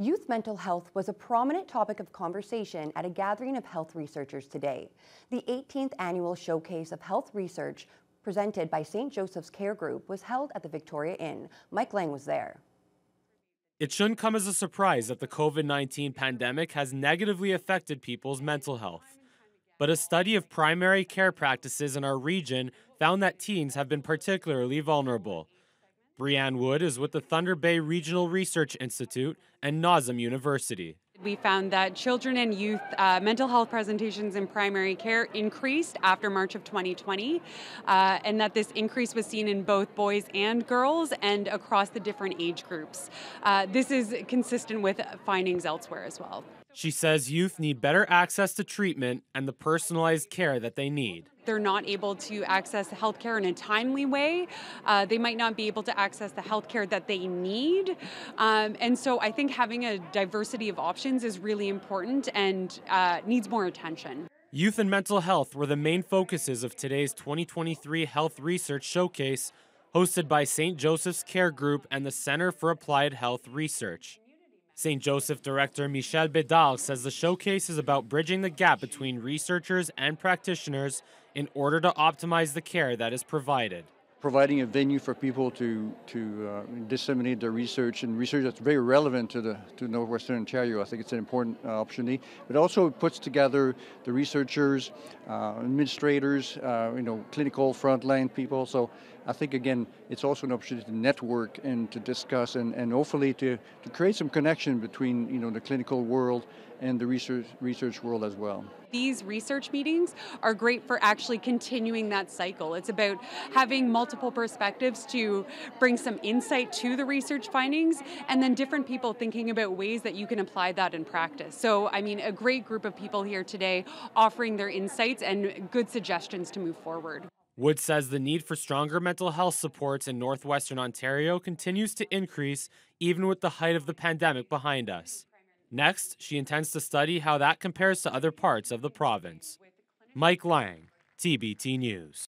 Youth mental health was a prominent topic of conversation at a gathering of health researchers today. The 18th annual Showcase of Health Research presented by St. Joseph's Care Group was held at the Victoria Inn. Mike Lang was there. It shouldn't come as a surprise that the COVID 19 pandemic has negatively affected people's mental health. But a study of primary care practices in our region found that teens have been particularly vulnerable. Brianne Wood is with the Thunder Bay Regional Research Institute and NOSM University. We found that children and youth uh, mental health presentations in primary care increased after March of 2020, uh, and that this increase was seen in both boys and girls and across the different age groups. Uh, this is consistent with findings elsewhere as well. She says youth need better access to treatment and the personalized care that they need. They're not able to access health care in a timely way. Uh, they might not be able to access the health care that they need. Um, and so I think having a diversity of options is really important and uh, needs more attention. Youth and mental health were the main focuses of today's 2023 Health Research Showcase, hosted by St. Joseph's Care Group and the Center for Applied Health Research. St. Joseph director Michel Bédard says the showcase is about bridging the gap between researchers and practitioners in order to optimize the care that is provided providing a venue for people to to uh, disseminate their research and research that's very relevant to the to northwestern Ontario. I think it's an important uh, opportunity. But also it puts together the researchers, uh, administrators, uh, you know, clinical frontline people. So I think again, it's also an opportunity to network and to discuss and, and hopefully to, to create some connection between you know the clinical world and the research research world as well. These research meetings are great for actually continuing that cycle. It's about having multiple perspectives to bring some insight to the research findings and then different people thinking about ways that you can apply that in practice. So, I mean, a great group of people here today offering their insights and good suggestions to move forward. Wood says the need for stronger mental health supports in northwestern Ontario continues to increase even with the height of the pandemic behind us. Next, she intends to study how that compares to other parts of the province. Mike Lang, TBT News.